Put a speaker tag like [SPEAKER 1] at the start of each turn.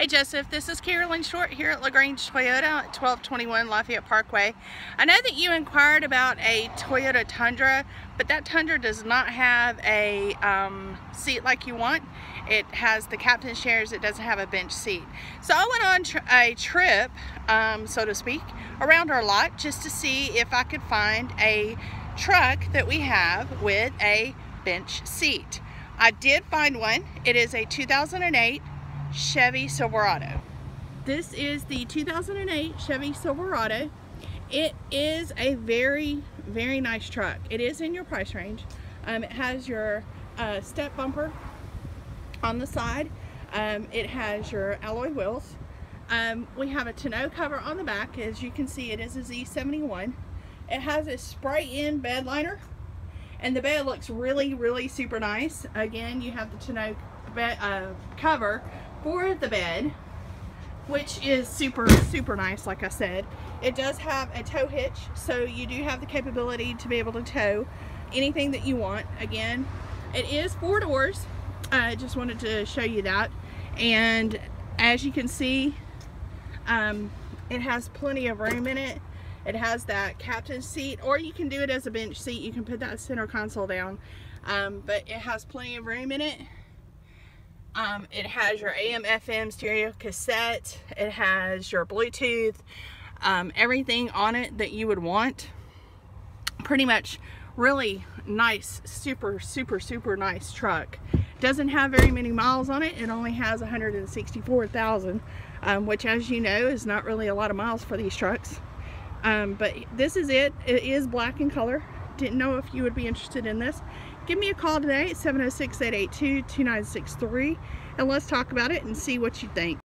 [SPEAKER 1] Hey Joseph, this is Carolyn Short here at LaGrange Toyota at 1221 Lafayette Parkway. I know that you inquired about a Toyota Tundra, but that Tundra does not have a um, seat like you want. It has the captain's chairs, it doesn't have a bench seat. So I went on tr a trip, um, so to speak, around our lot just to see if I could find a truck that we have with a bench seat. I did find one. It is a 2008 Chevy Silverado. This is the 2008 Chevy Silverado. It is a very, very nice truck. It is in your price range. Um, it has your uh, step bumper on the side. Um, it has your alloy wheels. Um, we have a tonneau cover on the back. As you can see, it is a Z71. It has a spray-in bed liner. And the bed looks really, really super nice. Again, you have the tonneau bed, uh, cover for the bed, which is super, super nice, like I said. It does have a tow hitch, so you do have the capability to be able to tow anything that you want. Again, it is four doors. I just wanted to show you that. And as you can see, um, it has plenty of room in it. It has that captain's seat, or you can do it as a bench seat. You can put that center console down. Um, but it has plenty of room in it. Um, it has your AM FM stereo cassette. It has your Bluetooth, um, everything on it that you would want. Pretty much really nice, super, super, super nice truck. Doesn't have very many miles on it. It only has 164,000, um, which as you know is not really a lot of miles for these trucks. Um, but this is it. It is black in color. Didn't know if you would be interested in this give me a call today at 706-882-2963 and let's talk about it and see what you think.